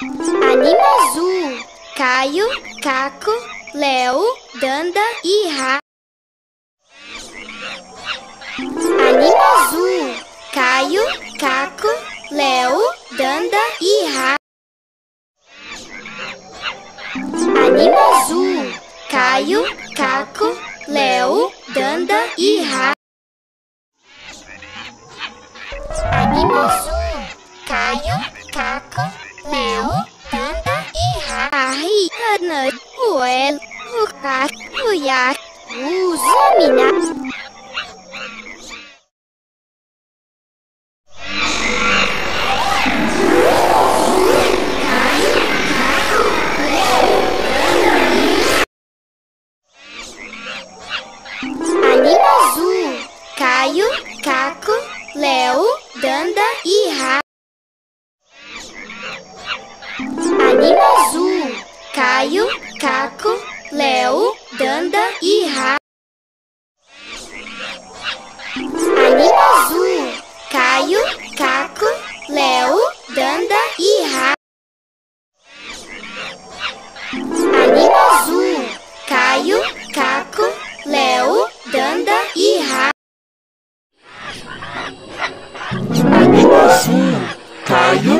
Anima Azul, Caio, Caco, Léo, Danda e Ra. Anima Azul, Caio, Caco, Léo, Danda e Ra. Anima Azul, Caio, Caco, Léo, Danda e Ra. Anima Azul, Caio, Ana, o El, o Cac, o Iac, o Zamina. Anima Azul, Caio, Caco, Léo, Danda e Ra. Caio, Caco, Léo, Danda e Ra. Anima Azul, Caio, Caco, Léo, Danda e Ra. Anima Azul, Caio, Caco, Léo, Danda e Ra. Anima Azul, Caio,